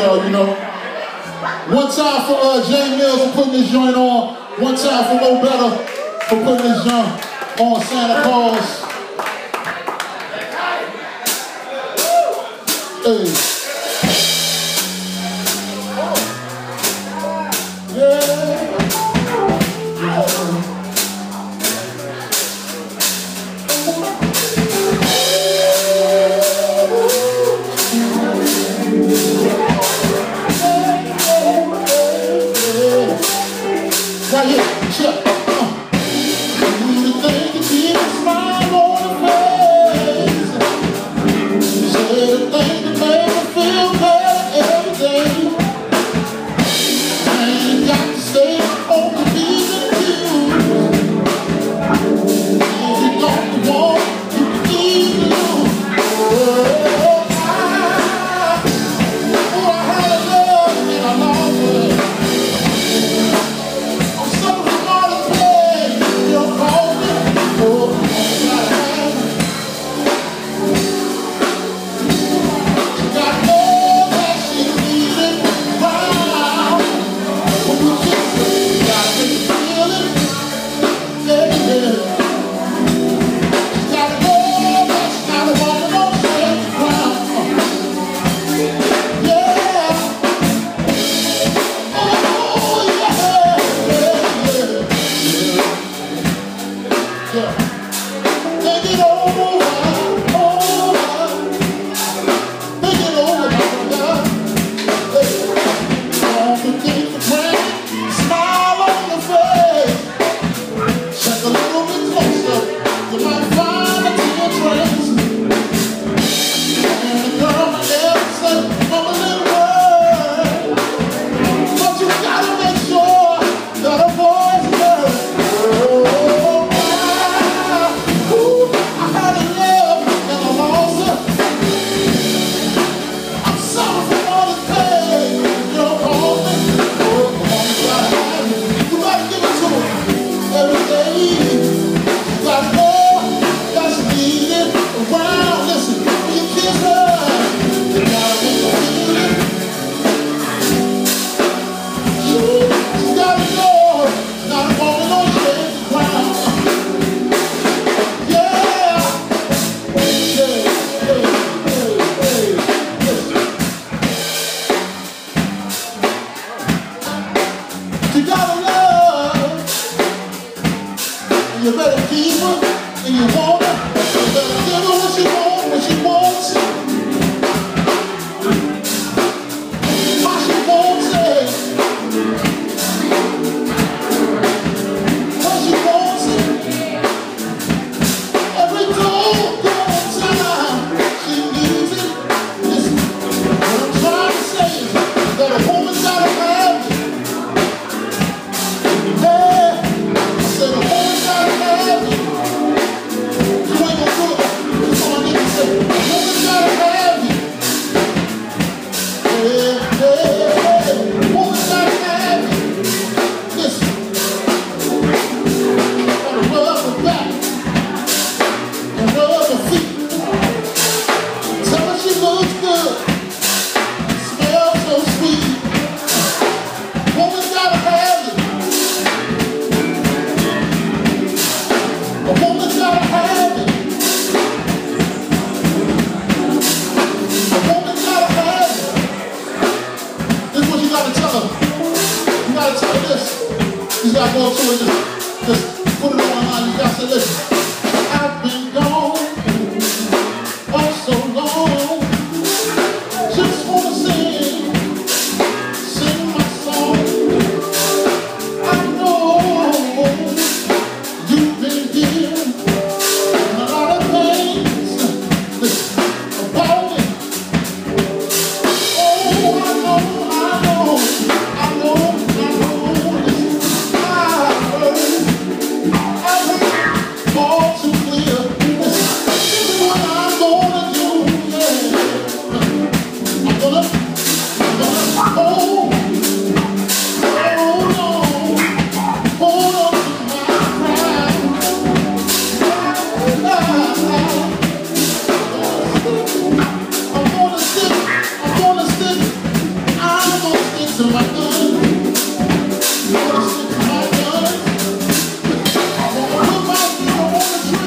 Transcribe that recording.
you know. One time for uh, Jay Mills for putting this joint on. One time for Mo Betta for putting this joint on Santa Claus. Hey. Zaye, chill. contigo. amor sujo.